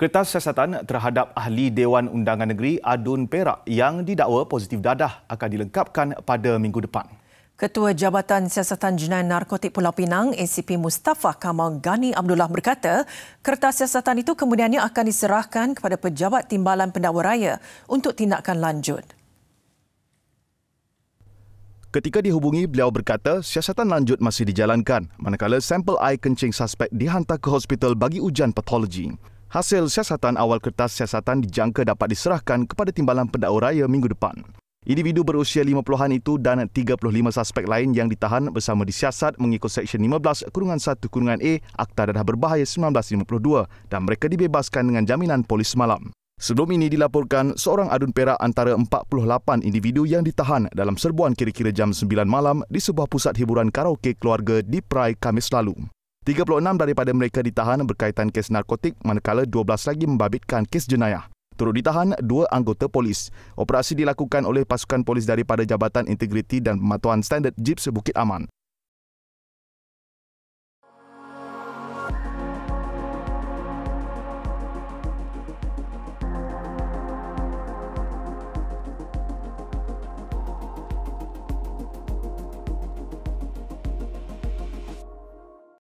Kertas siasatan terhadap ahli Dewan Undangan Negeri Adun Perak yang didakwa positif dadah akan dilengkapkan pada minggu depan. Ketua Jabatan Siasatan Jenayah Narkotik Pulau Pinang, ACP Mustafa Kamal Gani Abdullah berkata, kertas siasatan itu kemudiannya akan diserahkan kepada Pejabat Timbalan Pendakwa Raya untuk tindakan lanjut. Ketika dihubungi, beliau berkata siasatan lanjut masih dijalankan manakala sampel air kencing suspek dihantar ke hospital bagi ujian patologi. Hasil siasatan awal kertas siasatan dijangka dapat diserahkan kepada Timbalan Pendakwa Raya minggu depan. Individu berusia 50-an itu dan 35 suspek lain yang ditahan bersama disiasat mengikut Seksyen 15 Kurungan 1 Kurungan A Akta Dadah Berbahaya 1952 dan mereka dibebaskan dengan jaminan polis semalam. Sebelum ini dilaporkan seorang adun perak antara 48 individu yang ditahan dalam serbuan kira-kira jam 9 malam di sebuah pusat hiburan karaoke keluarga di Prai Kamis lalu. 36 daripada mereka ditahan berkaitan kes narkotik manakala 12 lagi membabitkan kes jenayah. Turut ditahan dua anggota polis. Operasi dilakukan oleh pasukan polis daripada Jabatan Integriti dan Pematuhan Standard JIPS Bukit Aman.